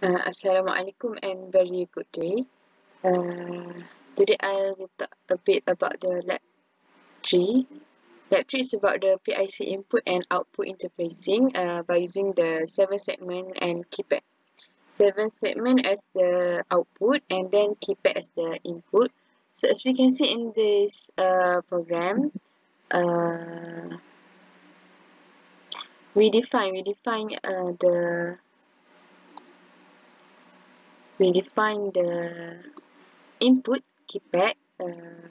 Uh, Assalamualaikum and very good day. Uh, today I will talk a bit about the lab 3. Lab 3 is about the PIC input and output interfacing uh, by using the 7 segment and keypad. 7 segment as the output and then keypad as the input. So as we can see in this uh, program, uh, we define we define uh, the we define the input keypad uh,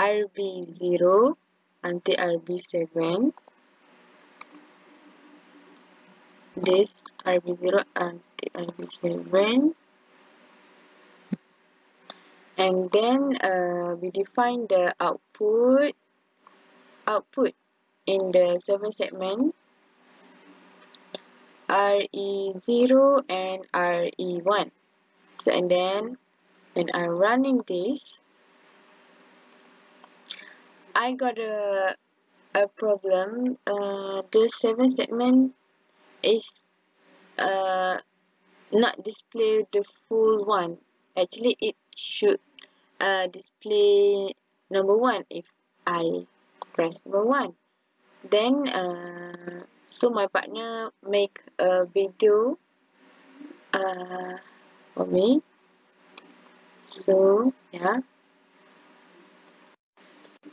RB0 until RB7 this RB0 until RB7 and then uh, we define the output output in the 7 segment RE0 and RE1 so and then when I'm running this I got a a problem. Uh, the seven segment is uh, not display the full one. Actually it should uh, display number one if I press number one. Then uh, so my partner make a video uh, for me. So yeah.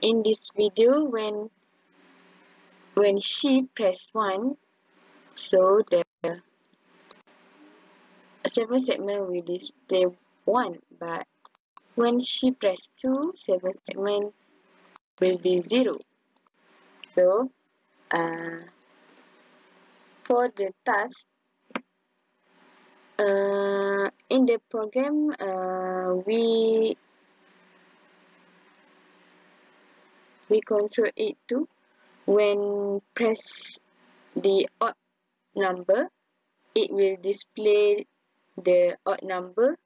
In this video when when she press one so the seven segment will display one but when she press two seven segment will be zero. So uh, for the task uh, in the program uh, we we control it to when press the odd number it will display the odd number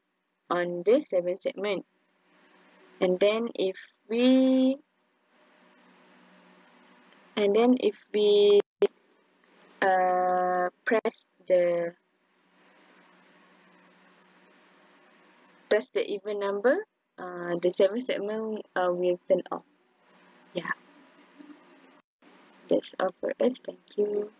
on the 7 segment. And then if we and then if we uh, press the press the even number, uh, the 7 segment uh, will turn off. Yeah. That's all for us. Thank you.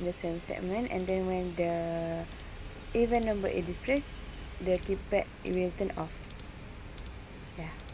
the same segment and then when the even number is displayed the keypad will turn off. Yeah